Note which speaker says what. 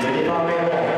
Speaker 1: Let me not make